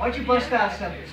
Why don't you bust